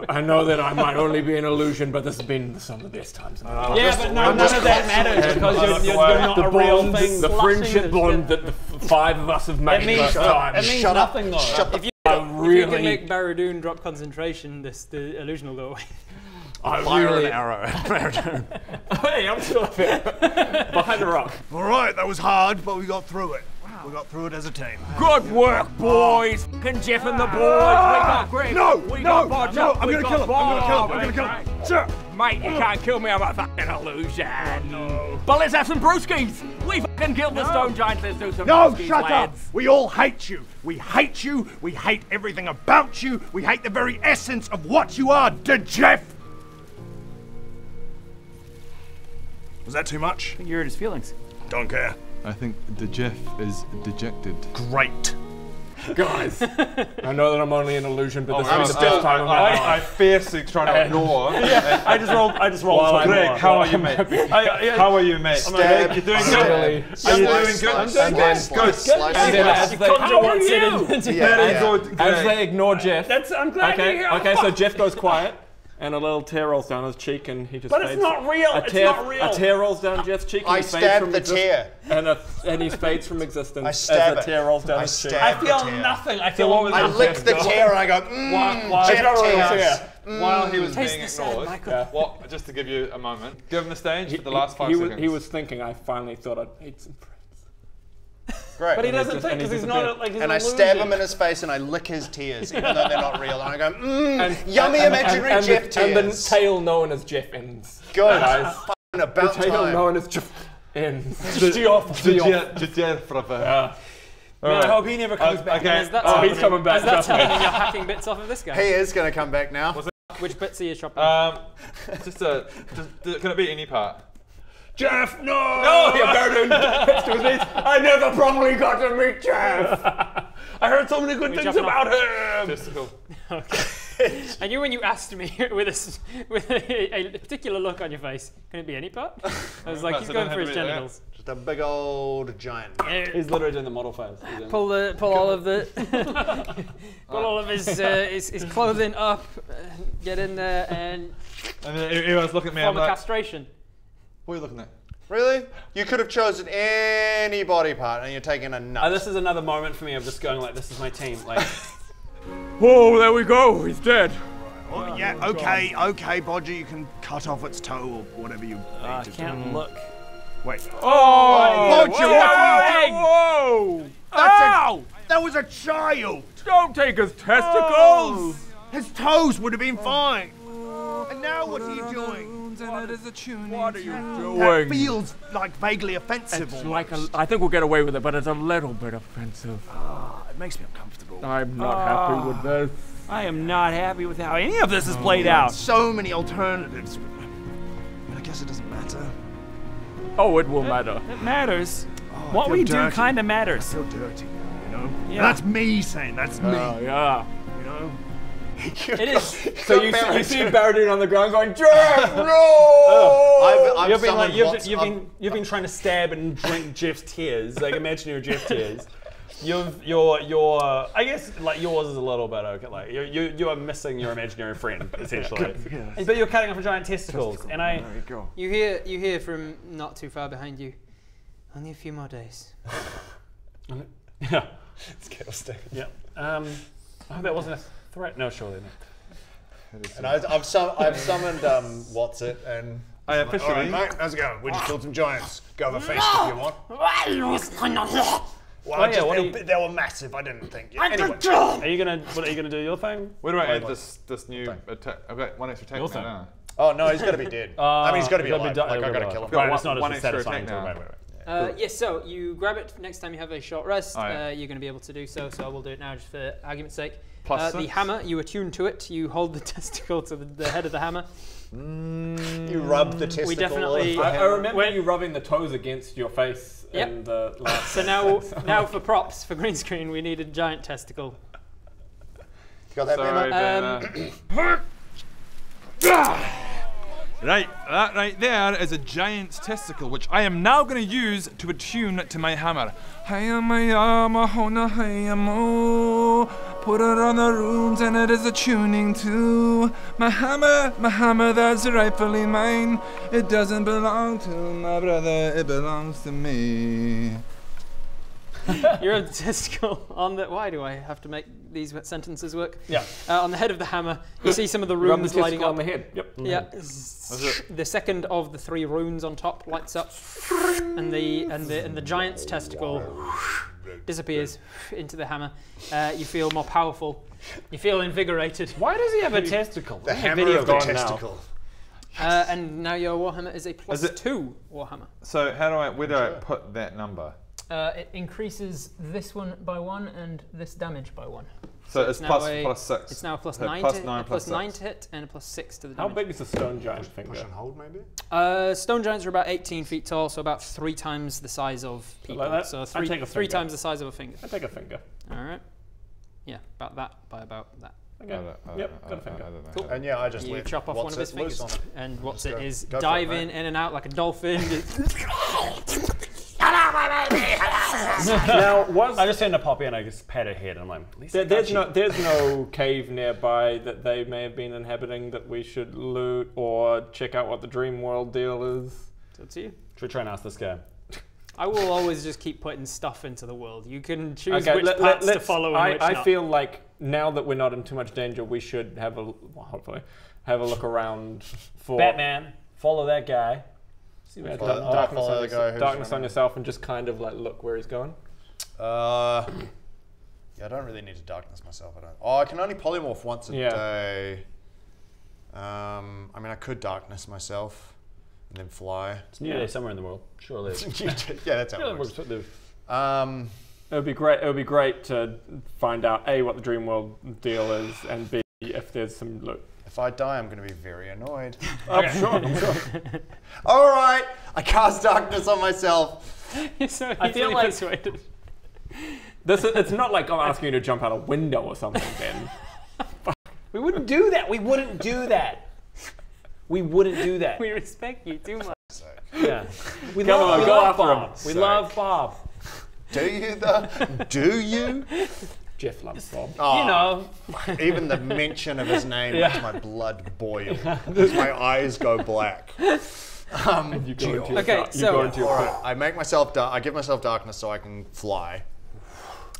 S5: I know that I might only be an illusion, but this has been some of the best times. of my life."
S3: Yeah, but no, none of that matters because you're, you're, you're not
S5: the
S3: a real thing.
S5: the friendship
S3: the
S5: bond that the five of us have made.
S3: It means,
S5: first time.
S3: it means
S2: Shut up.
S3: nothing though.
S2: Shut the
S4: If you,
S5: I
S4: if you
S5: really,
S4: can make Baradun drop concentration, this the illusion will go away.
S5: I (laughs)
S2: Fire
S5: really.
S2: an arrow. (laughs)
S5: hey, I'm still up here behind a rock.
S6: All right, that was hard, but we got through it. We got through it as a team.
S3: Good work, boys. Can Jeff and the boys. We got Greg.
S6: No,
S3: we
S6: no,
S3: got Bodger,
S6: no, I'm gonna kill him. I'm gonna kill him. I'm gonna kill him. Sir.
S3: Mate, you can't kill me. I'm a fucking illusion. No. But let's have some brewskis. We fucking killed the stone giant. Let's do some
S6: No, shut
S3: lads.
S6: up. We all hate you. We hate you. We hate everything about you. We hate the very essence of what you are, De Jeff. Was that too much?
S4: You hurt his feelings.
S6: Don't care.
S1: I think the Jeff is dejected.
S6: Great.
S5: Guys, I know that I'm only an illusion, but oh this
S1: I'm
S5: is the
S1: still-
S5: best time of my
S1: I,
S5: life.
S1: I fiercely try to ignore. (laughs)
S5: I just rolled. I just rolled. While I'm
S1: Greg, how are you, mate? (laughs) How are you, mate?
S2: Stab.
S1: You're doing
S5: Really?
S1: good. Are you doing good?
S2: Slice,
S1: And then
S2: slice,
S1: go.
S2: slice,
S5: And then
S2: slice.
S5: as they,
S4: Conjure wants it in.
S2: Yeah,
S1: Very
S2: yeah.
S1: good.
S5: as they ignore Jeff.
S3: That's, I'm glad
S5: Okay,
S3: you're here.
S5: okay, so Jeff goes quiet, and a little tear rolls down his cheek, and he just.
S3: But it's
S5: fades.
S3: not real.
S5: A
S3: It's
S5: tear,
S3: not real.
S5: A tear rolls down Jeff's cheek, and
S2: I
S5: he fades from
S2: the
S5: exist-
S2: tear.
S5: and, a, and he fades from existence
S2: I stab
S5: as the
S2: it.
S5: tear rolls down
S2: I
S5: his cheek.
S3: I feel
S2: the
S3: nothing. I feel
S1: what was
S2: I
S3: nothing.
S2: lick the tear and I go, mmm,
S1: While, while,
S2: Jeff
S5: not a real
S2: tears.
S5: tear. Mm.
S1: while he was
S4: Taste
S1: being
S4: the sand,
S1: ignored,
S4: Michael.
S1: what, just to give you a moment, give him the stage for the last five
S5: he,
S1: seconds.
S5: was, he was thinking, I finally thought I'd made some friends.
S2: Great.
S3: But he doesn't
S5: just-
S3: think
S5: and
S3: because he's not
S5: disappeared.
S3: like he's
S2: and
S3: an
S2: I stab him in his face and I lick his tears, even though they're not real. And I go, mmm,
S5: And-
S2: yummy
S5: and- and-
S2: imaginary
S5: and,
S2: Jeff
S5: the, and the
S2: tears.
S5: tail known as Jeff ends.
S2: Good.
S5: Guys.
S2: Fucking about
S5: Tail
S2: time.
S5: known as Jeff ends.
S1: The Jeff, the Jeff, brother.
S5: Yeah.
S3: Man, I hope he never comes
S1: Uh,
S3: back.
S1: okay.
S4: As that's
S5: Oh, he's coming back,
S4: As that's
S5: trust me.
S4: happening, you're (laughs) hacking bits off of this guy.
S2: He is going to come back now.
S4: Which bits are you chopping?
S1: Um, just a, just, d- can it be any part?
S6: Jeff, no!
S5: Yeah, Baron pitched to his. I never properly got to meet Jeff. (laughs)
S6: I heard so many good things
S4: jumping off?
S6: about him.
S1: Testicle. (laughs)
S4: I knew when you asked me (laughs) with a, s- with a, a particular look on your face, can it be any part? I was like, he's going for his
S1: to be like
S4: genitals.
S2: Just a big old giant.
S5: He's literally doing the model phase.
S4: Pull the, pull all of the, pull all of his, uh, his, his clothing up, uh, get in there, and
S1: And then everyone's looking at me. I'm
S4: a
S1: like,
S4: castration.
S1: What are you looking at?
S2: Really? You could have chosen any body part and you're taking a nut.
S5: Uh,
S3: Oh, this is another moment for me of just going like, this is my team. Like, (laughs)
S5: Whoa, there we go. He's dead.
S6: Oh, yeah, okay, okay, Bodger, you can cut off its toe or whatever you need
S5: I
S6: to
S5: can't
S6: do.
S5: look.
S6: Wait.
S5: Oh!
S6: Bodger, what are you doing?
S3: Whoa!
S6: That's a, that was a child.
S3: Don't take his testicles!
S6: His toes would have been fine. And now what are you doing?
S3: What are you doing?
S6: That
S3: doing?
S6: feels like vaguely offensive.
S3: It's
S6: almost.
S3: like a, I think we'll get away with it, but it's a little bit offensive.
S6: Ah, it makes me uncomfortable.
S3: I'm not happy with ah. this.
S5: I am not happy with how any of this is played out.
S6: So many alternatives. I I guess it doesn't matter.
S3: Oh, it will matter.
S5: It matters.
S6: Oh,
S5: what
S6: feel
S5: we do kind of
S6: I
S5: matters.
S6: feel dirty, you know?
S5: Yeah.
S6: that's me saying that's me,
S3: Oh, yeah.
S6: you know? (laughs)
S4: It is.
S3: So you, see- you see Baradun on the ground going, Jeff, (laughs) no!
S2: I've, I've
S5: You've been like you've,
S2: lots-
S5: you've
S2: I've-
S5: been you've been trying to stab and drink Jeff's tears, like imaginary Jeff tears. You've your your I guess like yours is a little bit okay. Like you you you are missing your imaginary friend (laughs) essentially, but you're cutting off a giant testicles, and I
S6: There you go.
S4: You hear you hear from not too far behind you. Only a few more days.
S5: yeah
S2: It's Candlestick.
S5: yeah um I hope that wasn't a threat. No, surely not.
S2: And I, I've, sum, I've summoned um, what's it and.
S1: I
S6: All right, mate, how's it going? We just killed some giants. Go have a feast if you want. Well,
S5: Oh,
S6: I
S5: yeah,
S6: just,
S5: what
S6: they,
S5: do
S6: were, they were massive. I didn't think. Anyway,
S5: Are you gonna what are you gonna do your thing?
S1: Where do I add
S2: what?
S1: this this new attack? I've got one extra attack
S5: Your
S1: now.
S5: thing.
S1: don't I?
S2: Oh no, he's got to be dead. (laughs) I mean, he's got to be
S5: gotta
S2: alive.
S5: di-
S2: like, I
S5: gotta
S2: gotta kill him.
S5: Right,
S1: One-
S5: it's not
S1: one
S5: as
S1: extra
S5: satisfying.
S1: attack
S5: to-
S1: now.
S5: Right, right, right.
S4: Uh, yes, so you grab it next time you have a short rest.
S1: Oh, yeah.
S4: uh, you're going to be able to do so, so I will do it now just for argument's sake.
S1: Plus
S4: uh, the hammer, you attune to it. You hold the (laughs) testicle to the, the head of the hammer.
S2: You rub the testicle.
S4: We definitely-
S2: of the
S3: I, I
S2: hammer.
S3: remember you rubbing the toes against your face
S4: Yep.
S3: in the last. (laughs)
S4: So now, (laughs) now for props for green screen, we need a giant testicle.
S2: Got that,
S1: Sorry,
S2: Bama?
S1: Bama. (coughs) Right, that right there is a giant's testicle, which I am now going to use to attune to my hammer. Put it on the runes and it is a tuning too. my hammer, my hammer that's rightfully mine. It doesn't belong to my brother, it belongs to me.
S4: You have the testicle on the. Why do I have to make these sentences work?
S5: Yeah.
S4: Uh, on the head of the hammer, you see some of the
S3: Rub the
S4: runes lighting up.
S3: on the head. Yep.
S4: Yeah.
S1: it?
S4: The second of the three runes on top lights up, and the and the and the giant's testicle disappears into the hammer. Uh, you feel more powerful. You feel invigorated.
S5: Why does he have a (laughs) testicle?
S2: The hammer
S5: video
S2: of the
S5: gone now.
S2: testicle.
S4: Uh, and now your warhammer is a plus
S1: Is it-
S4: two warhammer.
S1: So how do I, where do I put that number?
S4: Uh, it increases this one by one and this damage by one.
S1: So, it's
S4: now
S1: plus,
S4: a-
S1: plus six.
S4: It's now a plus
S1: So
S4: nine,
S1: plus
S4: to,
S1: nine, plus
S4: plus nine to hit and a plus six to the
S3: How big is the stone giant finger?
S2: Push and hold, maybe?
S4: Uh, stone giants are about 18 feet tall, so about three times the size of people.
S5: like that?
S4: So
S5: I'd
S4: three,
S5: take a
S4: three times the size of a finger.
S5: I take a finger.
S4: All right. Yeah, about that by about that.
S5: Okay.
S1: I I
S5: yep,
S1: don't-
S5: got a
S1: I-
S5: finger.
S1: I don't know.
S4: Cool.
S2: And yeah, I just
S4: You chop off one of his fingers,
S2: on it.
S4: and what's
S2: Let's
S4: it
S2: go-
S4: is
S2: go for it,
S4: dive in, in and out like a dolphin. (laughs) (laughs)
S3: now, was
S5: I just turned to Poppy and I just pat her head and I'm like, at least I
S3: there, there's no there's no cave nearby that they may have been inhabiting that we should loot or check out what the dream world deal is.
S4: so it's you.
S5: Should we try and ask this guy?
S4: I will always just keep putting stuff into the world. You can choose
S3: Okay,
S4: which
S3: let,
S4: parts
S3: let,
S4: to follow and
S3: I,
S4: which
S3: I
S4: not.
S3: feel like now that we're not in too much danger, we should have a well, hopefully have a look around for
S5: Batman, follow that guy.
S3: See where
S2: Follow-
S3: dark- darkness,
S2: follow
S3: on,
S2: the guy
S3: yourself,
S2: who's
S3: darkness on yourself and just kind of like look where he's going.
S2: Uh, yeah, I don't really need to darkness myself. I don't. Oh, I can only polymorph once a
S3: Yeah.
S2: day. Um, I mean, I could darkness myself and then fly.
S5: It's near there somewhere in the world. Surely. (laughs)
S2: yeah, that's how
S5: Yeah,
S2: it works.
S5: works.
S2: Um,
S3: It would be great. It would be great to find out a what the dream world deal is, and b if there's some loot.
S2: If I die, I'm going to be very annoyed. (laughs)
S3: Oh, sure, I'm sure.
S2: All right, I cast darkness on myself.
S4: You're (laughs) so
S3: I feel like-
S4: persuaded.
S3: This is, it's not like I'm asking you to jump out a window or something, Ben. (laughs)
S5: we wouldn't do that. We wouldn't do that. We wouldn't do that.
S4: We respect you too much.
S5: yeah. We
S3: Come
S5: love,
S3: on,
S5: we
S3: go
S5: love
S3: after him.
S5: Bob. We
S2: Sick.
S5: love Bob.
S2: Do you though? Do you?
S3: Jeff loves Bob.
S2: Oh,
S5: You know, (laughs)
S2: Even the mention of his name
S5: Yeah.
S2: makes my blood boil. (laughs) As my eyes go black. Um,
S3: You go into your
S4: Okay,
S3: dark- you
S4: so-
S3: go into your
S2: I make myself. Da- I give myself darkness so I can fly.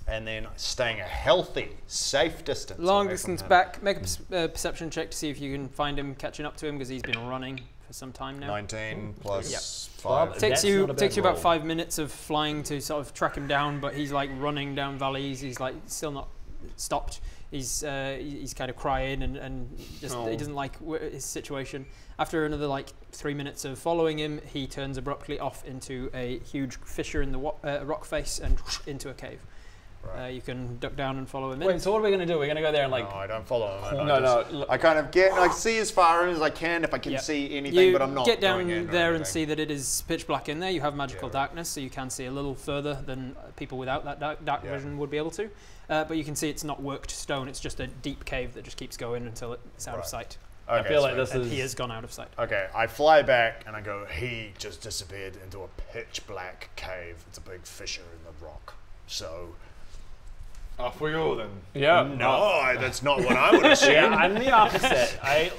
S2: and then staying a healthy, safe distance.
S4: Long distance back. Make a uh, perception check to see if you can find him catching up to him because he's been running for some time now.
S2: 19 plus
S4: Yep.
S2: 5.
S5: Bob,
S4: Takes you
S5: not a bad
S4: takes you about five minutes of flying to sort of track him down, but he's like running down valleys. He's like still not stopped. He's uh, he's kind of crying and, and just
S5: Oh.
S4: he doesn't like wh- his situation. After another like three minutes of following him, he turns abruptly off into a huge fissure in the wa- uh, rock face and into a cave. Uh, you can duck down and follow him in.
S5: Wait, so what are we gonna do? We're gonna go there and like.
S2: no, I don't follow him. I
S5: no, no.
S2: just-
S5: look,
S2: I kind of get, I see as far in as I can if I can
S4: Yeah.
S2: see anything,
S4: you
S2: but I'm not
S4: get down
S2: going in
S4: there and see that it is pitch black in there. You have magical
S2: Yeah, right.
S4: darkness, so you can see a little further than uh, people without that dark, dark
S2: Yeah.
S4: vision would be able to. Uh, but you can see it's not worked stone. It's just a deep cave that just keeps going until it's out of
S2: Right.
S4: sight.
S5: I
S2: Okay,
S5: feel like this
S4: And
S5: is.
S4: he has gone out of sight.
S2: Okay, I fly back and I go, he just disappeared into a pitch black cave. It's a big fissure in the rock. So,
S1: Off we go then.
S3: Yeah.
S2: no, I- that's not what I would assume.
S5: Yeah, I'm the opposite. I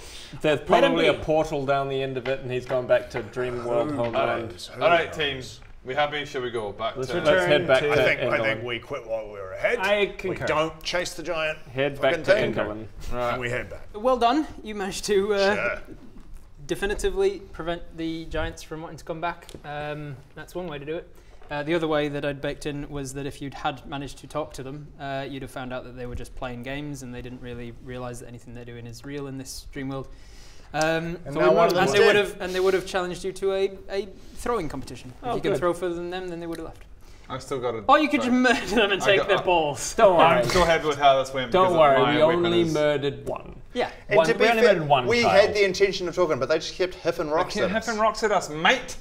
S3: There's probably a portal down the end of it, and he's gone back to Dream World Homeland.
S2: Who
S1: All right, teams. We happy? Should we go back
S5: Let's
S1: to?
S5: return
S3: Let's head back
S5: to-
S3: to
S2: I think, I think
S3: Endor.
S2: we quit while we were ahead.
S5: I
S2: we
S5: concur.
S2: don't chase the giant.
S3: Head back
S2: fucking
S3: to
S2: thing.
S3: Endor.
S1: Right.
S2: And we head back.
S4: Well done. You managed to uh,
S2: Sure.
S4: definitively prevent the giants from wanting to come back. Um, that's one way to do it. Uh, the other way that I'd baked in was that if you'd had managed to talk to them, uh, you'd have found out that they were just playing games and they didn't really realise that anything they're doing is real in this dream world. Um,
S2: And
S4: so
S2: now one of
S4: and they would have and they would have challenged you to a, a throwing competition.
S5: Oh,
S4: if you can
S5: good.
S4: throw further than them, then they would have left.
S1: I've still got to.
S4: Or you could just murder them and
S1: I
S4: take
S1: got-
S4: their
S1: I-
S4: balls. (laughs)
S3: Don't worry.
S1: I'm so happy with how this went.
S3: Don't worry. We only
S1: is-
S3: murdered one.
S4: Yeah.
S2: And
S5: One-
S2: to
S5: we
S2: be
S5: only
S2: fair,
S5: murdered one
S2: we
S5: child.
S2: had the intention of talking, but they just kept hipping rocks
S1: Keep
S2: at us.
S1: hipping rocks at us, mate.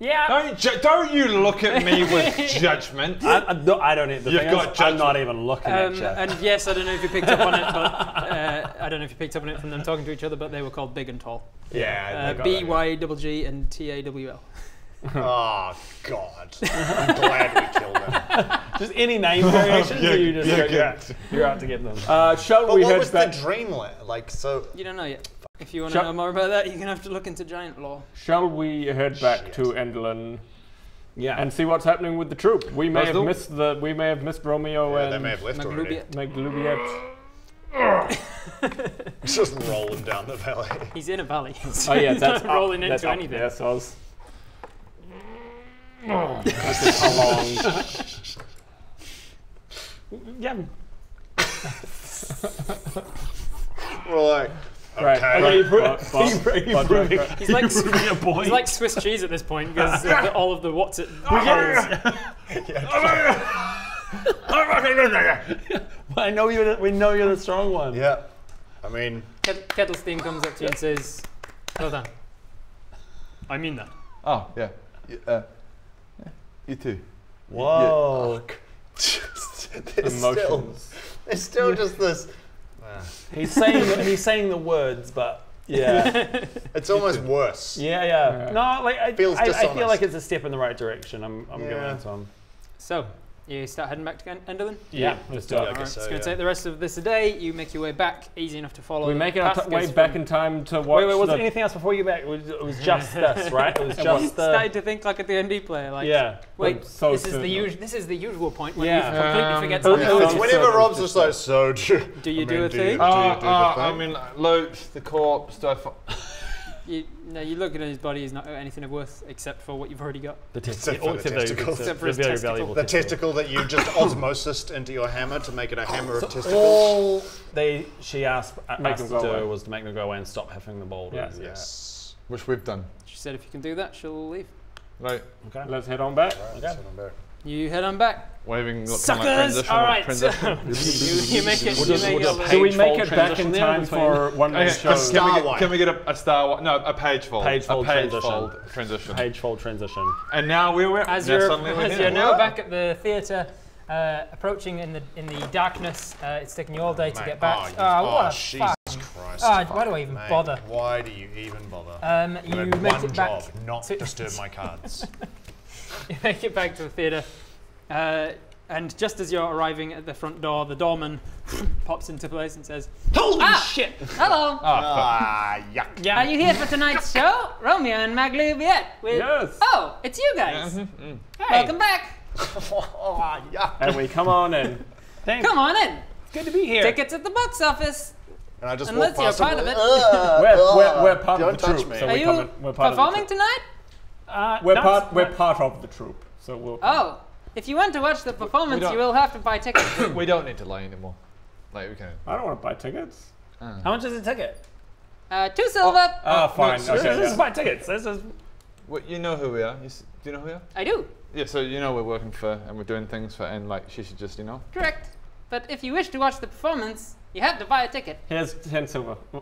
S5: Yeah.
S1: Don't ju- don't you look at me with (laughs) judgment.
S5: I, I, don't- I don't. The
S1: You've
S5: thing
S1: got
S5: is, I'm not even looking
S4: Um,
S5: at you.
S4: and yes, I don't know if you picked up on it, but (laughs) uh, I don't know if you picked up on it from them talking to each other, but they were called Big and Tall.
S2: Yeah,
S4: Uh,
S2: they got that.
S4: Y double G and T A W L. (laughs)
S2: Oh, God. I'm glad we killed them.
S5: just any name variations, or you just
S1: you're
S5: you're, out, you're out to get them.
S3: Uh, shall
S2: But
S3: we
S2: what
S3: head
S2: was
S3: back?
S2: the dream li- like? So,
S4: You don't know yet. If you want to know more about that, you're gonna have to look into giant law.
S3: Shall we head back
S2: Shit.
S3: to Enderlin
S5: Yeah.
S3: and see what's happening with the troop? We may
S1: Let's
S3: have
S1: do
S3: missed the. We may have missed Romeo
S2: yeah,
S3: and
S2: they may have left already.
S4: Maglubiet.
S3: Maglubiet. (laughs)
S2: Just rolling down the valley.
S4: He's in a valley.
S3: Oh (laughs) yeah, that's
S4: not rolling
S3: that's
S4: into
S3: up
S4: anything.
S3: There, so I was- this is how long.
S5: yeah.
S2: We're like,
S3: Right.
S2: okay.
S3: Okay.
S5: you pro-
S3: but- but-
S5: you- you
S3: but-
S5: proving-
S3: but-
S4: He's like
S5: proving a point.
S4: he's like Swiss cheese at this point (laughs) because of the- all of the what's it. (laughs) (laughs)
S5: I know you're. The, we know you're the strong one.
S2: Yeah. I mean,
S4: Ket- Kettlestein comes up to you and says, "Well done." I mean that.
S1: Oh yeah. Y- Uh, yeah. You too.
S5: Whoa.
S2: there's still,
S3: Emotions.
S2: there's still just this. (laughs)
S5: He's saying the, he's saying the words, but yeah, (laughs)
S2: It's almost worse.
S5: yeah, yeah.
S3: Yeah.
S5: No, like I,
S2: Feels
S5: I, I feel like it's a step in the right direction. I'm, I'm giving
S2: Yeah.
S5: it to him.
S4: So, you start heading back to En- Enderlin.
S5: Yeah,
S3: let's
S5: do
S3: do
S5: it.
S3: it.
S2: I
S4: Alright,
S2: so,
S4: it's going
S2: yeah.
S4: to take the rest of this a day. You make your way back, easy enough to follow.
S3: we
S4: the
S3: make it our
S4: path,
S3: t- way
S4: 'cause
S3: back in time to watch
S5: Wait, wait, was
S3: the
S5: there anything else before you get back? It was, it was just (laughs) this, right? (laughs) It was just the.
S4: Started to think like a D&D player, like,
S5: Yeah.
S4: wait,
S3: So
S4: this is
S3: soon,
S4: the
S3: though.
S4: us- this is the usual point when
S5: Yeah.
S4: you completely
S1: Um,
S4: forget something. else.
S5: it's-
S2: Whenever Rob's just like, so. (laughs)
S4: Do you do a thing?
S2: you- do you do the
S1: uh,
S2: thing?
S1: I mean, loot the corpse. Do I fo-
S4: You, no, you look at his body; he's not anything of worth except for what you've already got.
S5: The
S2: Except
S5: testicle.
S2: for the testicles.
S4: Except for his testicle.
S2: The testicle that you just (laughs) osmosis into your hammer to make it a hammer of testicles.
S5: All they she asked uh,
S3: Make
S5: us
S3: them
S5: to do
S3: away.
S5: was to make them go away and stop having the boulders.
S3: Yeah.
S2: Yes.
S1: which we've done.
S4: She said if you can do that, she'll leave.
S1: Right.
S5: Okay.
S3: Let's head on back.
S2: Right,
S5: Okay.
S2: So I'm back.
S4: You head on back.
S1: Waving. Look,
S4: Suckers!
S1: Kind of transition,
S4: All right, so
S1: transition. (laughs)
S4: you, you make it.
S5: We'll
S4: You
S5: just-
S4: make
S5: we'll
S4: it.
S5: just
S4: all the-
S3: Do we make it back in time
S5: between-
S3: for one
S1: Okay,
S3: more
S1: can,
S3: show?
S1: can, we get,
S2: one.
S1: can we get a, a star? wa- No, a page fold.
S5: Page fold
S1: a page
S5: transition.
S1: fold transition.
S5: Page fold transition.
S1: And now we're, we're
S4: As
S1: now
S4: you're,
S1: suddenly we're
S4: as
S1: here.
S4: you're now back at the theatre, uh, approaching in the in the darkness, uh, it's taking you all day to
S2: Mate,
S4: get back.
S2: Oh, you-
S4: Ah,
S2: oh,
S4: what a
S2: Jesus
S4: fuck.
S2: Christ.
S4: Ah, why do I even
S2: Mate,
S4: bother?
S2: Why do you even bother?
S4: Um,
S2: I
S4: you
S2: had
S4: make it back.
S2: job, not disturb my cards. (laughs) (laughs)
S4: you make it back to the theatre, uh, and just as you're arriving at the front door, the doorman (laughs) pops into place and says,
S5: Holy
S4: Ah!
S5: shit!
S4: "Hello,
S2: ah, yuck.
S4: are you here for tonight's (laughs) show, Romeo and Maglubiet?" With
S3: Yes.
S4: Oh, it's you guys.
S1: Mm-hmm,
S4: Welcome back.
S2: oh, yeah.
S5: And we come on in. Thanks.
S4: Come on in.
S5: Good to be here.
S4: Tickets at the box office.
S2: And I just
S4: Unless
S2: walk
S4: you're
S2: past
S4: part of it.
S2: "Ugh,
S3: We're, we're,
S2: ugh,
S3: we're part
S2: don't
S3: of the
S2: touch
S3: troop,
S2: me.
S3: so
S4: Are
S3: we
S4: you
S3: come in, we're part
S4: performing
S3: of
S4: tonight?
S5: Uh.
S3: We're part, we're
S5: not-
S3: part of the troupe, so we'll.
S4: Oh, if you want to watch the performance, you will have to buy tickets. (coughs)
S1: we don't need to lie anymore. Like we can.
S3: I don't want to buy tickets.
S5: How much is a ticket?
S4: Uh, two silver.
S3: Ah, fine.
S1: so
S5: This,
S3: okay,
S5: this is
S3: yeah.
S5: my tickets. This is.
S1: Well, you know who we are. You s- do you know who we are?
S4: I do.
S1: Yeah. So you know we're working for and we're doing things for and like she should just you know.
S4: Correct. But if you wish to watch the performance, you have to buy a ticket.
S3: Here's 10 silver. (laughs)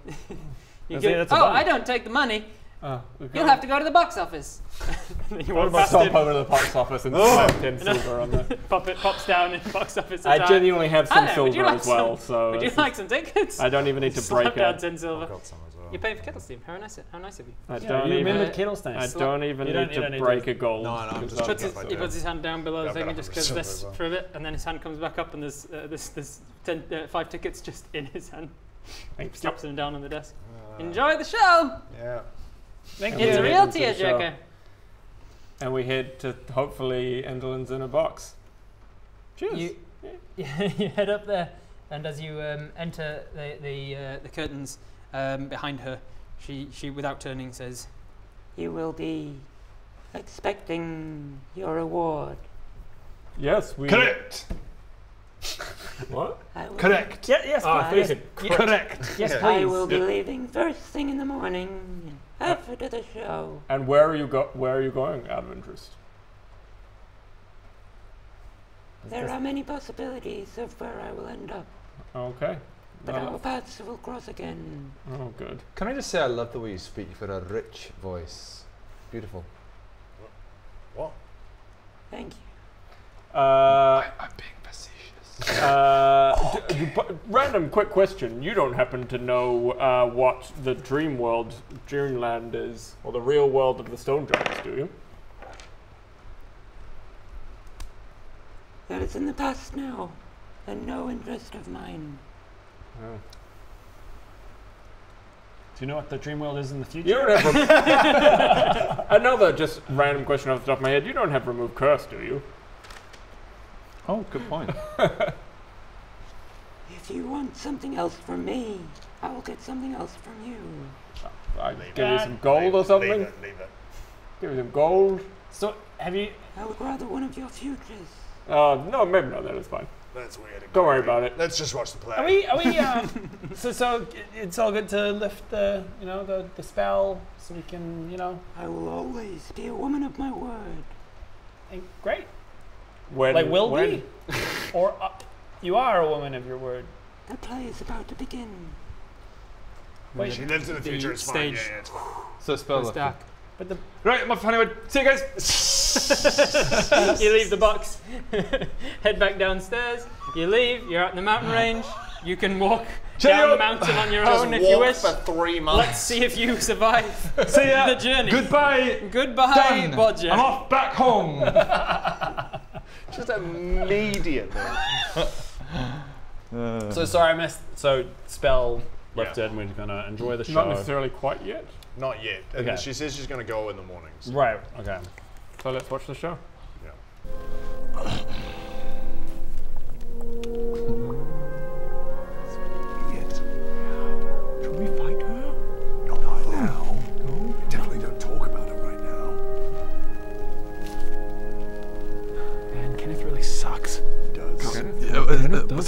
S4: You
S5: I see,
S4: get- oh,
S5: bummer.
S4: I don't take the money.
S3: Oh,
S4: You'll have to go to the box office. (laughs)
S5: You
S3: What
S5: walk
S3: about
S5: past
S3: stop
S5: it,
S3: over to the box office and (laughs) slap 10 silver on there? (laughs)
S4: Pop it pops down in box office.
S3: I
S4: attack.
S3: genuinely have some
S4: Hi, would you
S3: silver
S4: like
S3: as well,
S4: some-
S3: so
S4: Would you like some tickets?
S3: I don't even need to
S4: Slap
S3: break
S4: down
S3: it.
S4: ten silver.
S2: Got some as well.
S4: You pay for Kettlestein. How nice! How nice of you.
S3: I
S5: Yeah,
S3: don't
S5: you
S3: even.
S5: remembered
S4: Uh,
S5: Kettlestein's.
S3: I don't even
S5: You
S3: need
S5: don't- you
S3: to
S5: don't need
S3: break a gold.
S2: No, no, I'm just
S4: Puts his, he puts his hand down below the
S2: I've
S4: thing and just goes this
S2: as well.
S4: for a bit, and then his hand comes back up, and there's uh, this this ten, uh, five tickets just in his hand.
S3: Thank you.
S4: Drops them down on the desk.
S2: Uh,
S4: Enjoy the show.
S2: Yeah.
S5: Thank
S3: And
S4: It's a real
S3: into the
S4: tearjerker.
S3: And we head to hopefully Enderlin's in a box. Cheers.
S4: You, (laughs) you head up there, and as you um, enter the the, uh, the curtains um, behind her, she she without turning says,
S7: You will be expecting your reward.
S3: yes, we.
S1: Correct. (laughs)
S3: What?
S7: I
S1: Correct.
S5: Yeah, yes,
S3: Oh, I thought you
S5: please.
S3: said
S1: Correct.
S5: Yes,
S2: Yeah.
S5: please.
S7: I will be leaving first thing in the morning after the show.
S3: And where are you go? Where are you going? Out of interest.
S7: There are many possibilities of where I will end up,
S3: Okay.
S7: but
S3: Uh,
S7: our paths will cross again.
S3: oh, good.
S1: Can I just say I love the way you speak? You've got a rich voice. Beautiful.
S2: What?
S7: Thank you.
S3: Uh,
S1: I'm being facetious.
S3: Uh, d- d- but random quick question. You don't happen to know uh, what the dream world, Dreamland is, or the real world of the Stone Giants, do you?
S7: That is in the past now, and no interest of mine.
S3: Oh.
S5: Do you know what the dream world is in the future?
S3: You don't have. (laughs) Rem- (laughs) Another just random question off the top of my head. You don't have remove curse, do you?
S1: Oh, good point. (laughs)
S7: If you want something else from me, I will get something else from you.
S3: I
S2: Leave
S3: give you some gold or something.
S2: Leave it, leave it.
S3: Give you some gold.
S5: So, have you?
S7: I would rather one of your futures.
S3: Uh, no, maybe not. That is fine.
S2: That's weird.
S3: Don't worry about it.
S2: Let's just watch the play.
S5: Are we? Are we? Um, (laughs) so, so it's all good to lift the, you know, the the spell, so we can, you know,
S7: I will always be a woman of my word.
S5: think, great.
S3: When,
S5: Like, will
S3: when?
S5: be, (laughs) or uh, you are a woman of your word.
S7: The play is about to begin.
S5: Wait,
S2: She lives in the
S4: The
S2: future. It's fine.
S4: stage.
S2: Yeah, yeah, it's fine.
S1: So spell
S4: It's
S1: lifting.
S4: dark.
S5: but the
S1: Right, I'm off Hollywood. See you guys. (laughs)
S4: you leave the box, (laughs) head back downstairs. You leave. You're out in the mountain range. You can walk down
S1: Cheerio.
S4: the mountain on your
S2: Just
S4: own if you wish.
S2: for three months.
S4: Let's see if you survive
S1: See ya.
S4: the journey.
S1: Goodbye.
S4: Goodbye,
S1: Done.
S4: Bodger.
S1: I'm off back home.
S2: Just immediately. (laughs)
S5: so sorry, I missed. So spell left lifted. And we're gonna enjoy the show.
S3: Not
S5: show.
S3: necessarily quite yet.
S2: Not yet. And
S5: Okay.
S2: she says she's going to go in the mornings.
S5: Right. Okay.
S3: So let's watch the show.
S2: Yeah. (laughs)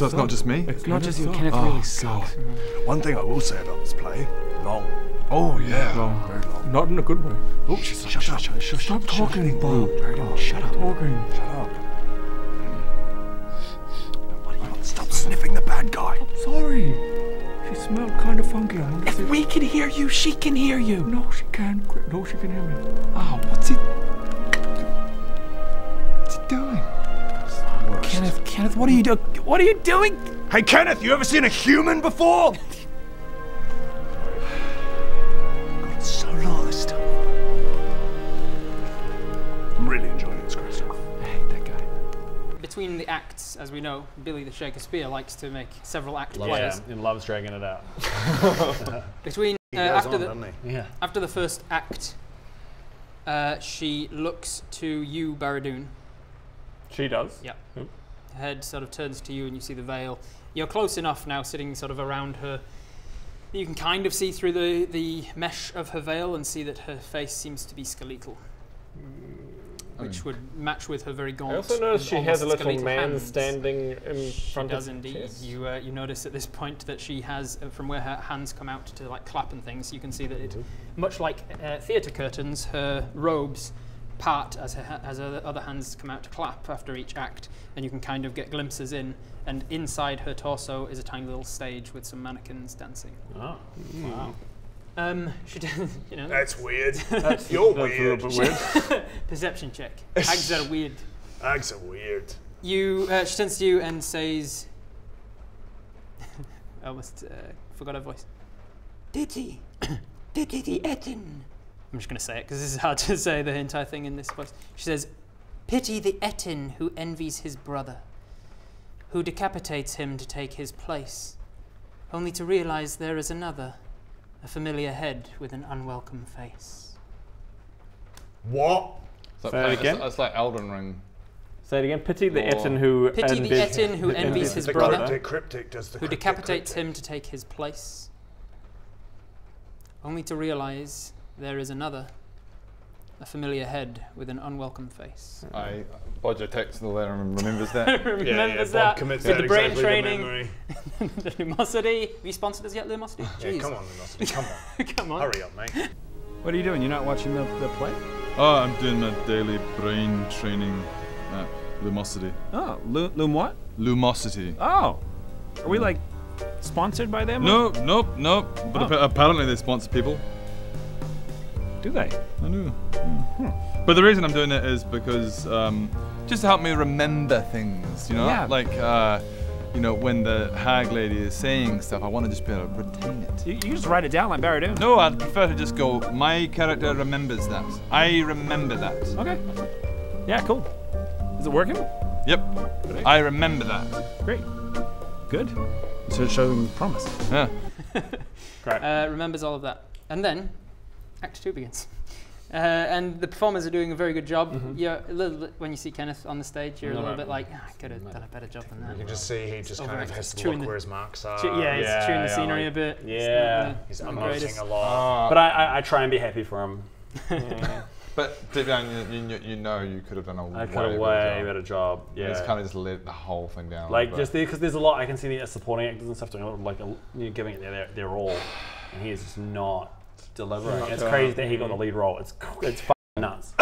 S1: so it's not just me.
S6: It's not just you, Kenneth oh, really sucks. One thing I will say about this play, long.
S1: Oh yeah.
S6: Very long.
S3: Not in a good way.
S6: Oh, shut, shut, shut, shut, shut, Stop talking, Bob. Shut up. Talking. Shut up. What are you? Stop sniffing the bad guy.
S8: Sorry. She smelled kind of funky. I wonder
S6: If we can hear you, she can hear you.
S8: No, she can't. No, she can hear me.
S6: Oh, what's he? Kenneth, Kenneth, what are you doing? What are you doing? Hey, Kenneth, you ever seen a human before? God, it's so lost. I'm really enjoying this, Chris. I hate that guy.
S4: Between the acts, as we know, Billy the Shakespeare likes to make several act
S5: Yeah,
S4: plays.
S5: and loves dragging it out. (laughs)
S4: Between
S2: He
S4: uh,
S2: goes
S4: after
S2: on,
S4: the
S2: he?
S5: Yeah.
S4: after the first act, uh, she looks to you, Baradun,
S3: She does.
S4: Yep. Head sort of turns to you and you see the veil. You're close enough now, sitting sort of around her. You can kind of see through the, the mesh of her veil and see that her face seems to be skeletal, which would match with her very gaunt.
S3: I also noticed
S4: and
S3: she has a little man
S4: hands.
S3: standing in
S4: She
S3: front
S4: does
S3: of
S4: indeed.
S3: Jess.
S4: You uh, you notice at this point that she has, uh, from where her hands come out to like clap and things, you can see that it, much like uh, theatre curtains, her robes part as her as her other hands come out to clap after each act, and you can kind of get glimpses in. And inside her torso is a tiny little stage with some mannequins dancing.
S5: Oh.
S3: Wow.
S4: Um, she does, (laughs) you know,
S2: That's weird. (laughs) That's You're weird. (laughs)
S4: perception check. Hags are weird.
S2: Ags are weird.
S4: You, uh, she turns to you and says, I almost uh, forgot her voice.
S7: Pity. Pity (coughs) the Ettin.
S4: I'm just going to say it because this is hard to (laughs) say the entire thing in this voice. She says, Pity the Ettin who envies his brother, who decapitates him to take his place, only to realize there is another, a familiar head with an unwelcome face.
S2: What?
S1: So
S3: Say it
S1: it's,
S3: again?
S1: It's, like Elden Ring.
S3: Say it again. Pity the
S1: Or-
S3: Ettin who
S4: Pity the
S3: envies-
S4: Ettin who envies his
S2: the
S4: brother,
S2: cryptic cryptic does the
S4: who
S2: cryptic
S4: decapitates
S2: cryptic.
S4: him to take his place, only to realize there is another, a familiar head with an unwelcome face.
S1: I Bodger texts all that and remembers that. (laughs)
S4: Remembers
S2: Yeah, yeah, Bob
S4: that
S2: commits
S4: with
S2: that
S4: the brain
S2: exactly
S4: training,
S2: memory. (laughs)
S4: the lumosity. Have you sponsored us yet, lumosity?
S2: Yeah,
S4: Jeez.
S2: come on, Velocity, come on. (laughs)
S4: come on.
S2: Hurry up, mate.
S8: What are you doing? You're not watching the, the play?
S9: Oh, I'm doing my daily brain training at Lumosity.
S8: Oh, Lu- Loom what?
S9: Lumosity.
S8: Oh. Are we like sponsored by them?
S9: No, nope, nope. But
S8: Oh.
S9: apparently they sponsor people.
S8: Do they?
S9: I know. yeah. But the reason I'm doing it is because um, just to help me remember things, you know?
S8: Yeah.
S9: Like, uh, you know, when the hag lady is saying stuff, I want to just be able to retain it.
S8: You, you just write it down like Baradun.
S9: No, I'd prefer to just go, my character remembers that. I remember that.
S8: Okay. Yeah, cool. Is it working?
S9: Yep. I remember that.
S8: Great. Good. So it's showing promise.
S9: Yeah. (laughs)
S4: Uh, remembers all of that. And then, Act 2 begins. Uh, and the performers are doing a very good job.
S2: Mm-hmm.
S4: You're a little bit, when you see Kenneth on the stage, you're a little
S5: no.
S4: bit like, "Ah, I could have done a better job than that.
S2: You can just see he just kind of has to look
S4: the-
S2: where his marks are.
S4: Chew- yeah, he's
S5: Yeah,
S4: chewing the scenery
S5: like-
S4: a bit.
S5: Yeah.
S4: the-
S2: He's
S4: not the
S2: emoting
S4: greatest.
S2: a lot.
S5: But I, I, I try and be happy for him. (laughs)
S1: But deep down, you, you, you know you could have done a
S5: I
S1: way
S5: could have
S1: better
S5: way
S1: job.
S5: better job.
S1: You
S5: Yeah.
S1: just kind of just let the whole thing down.
S5: like
S1: but-
S5: just because there's a lot I can see the supporting actors and stuff doing a lot like a, you know, giving it their, their all, and he is just not delivering. it's crazy that he got the lead role. It's c- it's nuts. (laughs)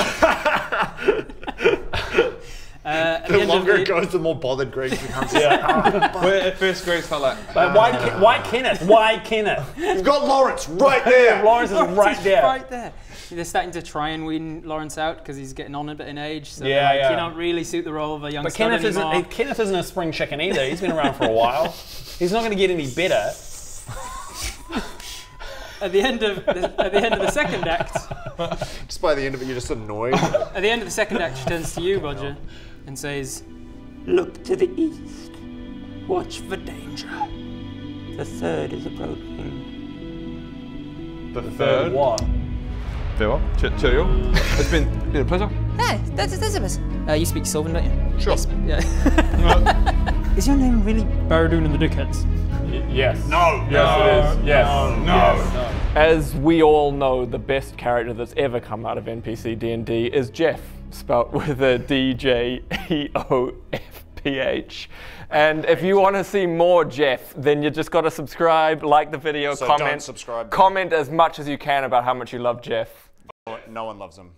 S4: Uh, the
S2: The longer
S4: the-
S2: it goes, the more bothered Greg (laughs) becomes. (laughs)
S1: Where at first Grace felt like,
S5: But why Ke- why Kenneth? Why Kenneth?
S2: You've got Lawrence right there.
S5: Lawrence is right
S4: He's
S5: there.
S4: Right there. They're starting to try and wean Lawrence out because he's getting on a bit in age. So
S5: Yeah,
S4: yeah, like,
S5: yeah.
S4: you don't really suit the role of a young
S5: But
S4: stud
S5: Kenneth isn't
S4: anymore.
S5: Kenneth isn't a spring chicken either. He's been around for a while. He's not going to get any better.
S4: At the end of the, at the end of the second act,
S2: Just by the end of it, you're just annoyed.
S4: at the end of the second act, she turns to you, Roger, and says,
S7: Look to the east. Watch for danger. The third is approaching.
S1: the third.
S5: What?
S1: Farewell. Ch- cheerio. it's been, been a pleasure.
S4: "Hey, that's Elizabeth." Uh, you speak Sylvan, don't you?
S1: Sure.
S4: Yeah. (laughs) is your name really Baradun and the Dickheads?
S5: Yes.
S2: no.
S5: Yes, it is. Yes.
S2: No.
S3: As we all know, the best character that's ever come out of NPC D&D is Djeoph, spelt with a D J E O F P H. And if you want to see more Djeoph, then you just got to subscribe, like the video,
S2: So don't
S3: comment,
S2: subscribe.
S3: comment as much as you can about how much you love Djeoph.
S2: No one loves him.